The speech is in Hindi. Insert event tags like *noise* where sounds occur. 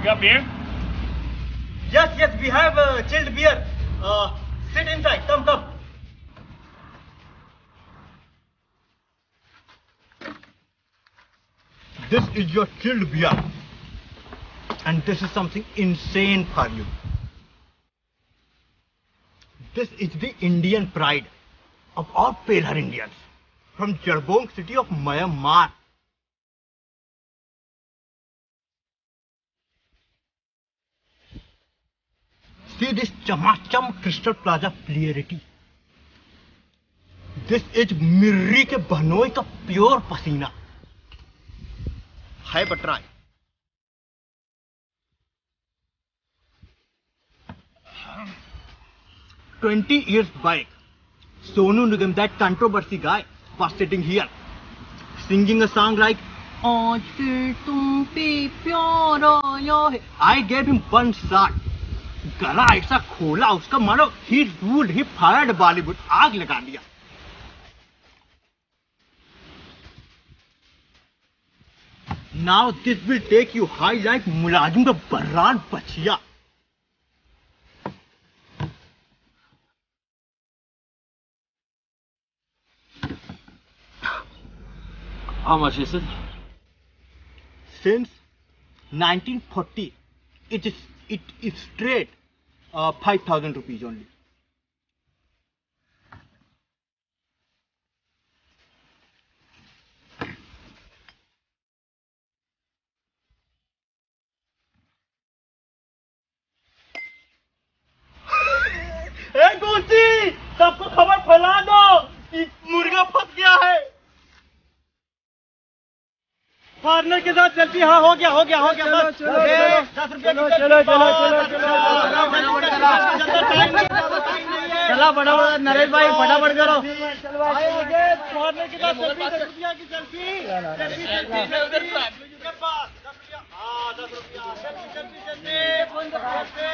You got beer? Yes, yes, we have uh, chilled beer. Uh, sit inside. Come, come. This is your chilled beer. And this is something insane for you. This is the Indian pride of all Pelar Indians from Jarbong city of Myanmar. See this Chamacham Crystal Plaza clarity. This is मिर्री के बहनोई का प्योर पसीना है but try. Twenty years back, Sonu Nigam, that controversy guy, was sitting here, singing a song like "आज से तुम पे प्यार आया है." I gave him one shot. गला ऐसा खोला उसका मानो ही रूल ही फायर्ड बॉलीवुड। आग लगा दिया। Now this will take you high like मुलाजिम का बर्रान बचिया How much is it? since 1940 it is it is straight uh, 5000 rupees only *laughs* ए गोसी सबको खबर फैला दो फॉरनर के साथ सेल्फी हाँ हो गया हो गया हो गया बस। चलो, बड़ा दस रुपये चलो, की चलो, चलो, बहुत, चलो, चलो, चलो, चलो, चलो, चलो, time नहीं चला फटाफट नरेश भाई फटाफट करो। फॉरनर के साथ सेल्फी दस रुपया की सेल्फी सेल्फी सेल्फी सेल्फी के पास दस रुपया दस रुपया। Selfie selfie selfie selfie selfie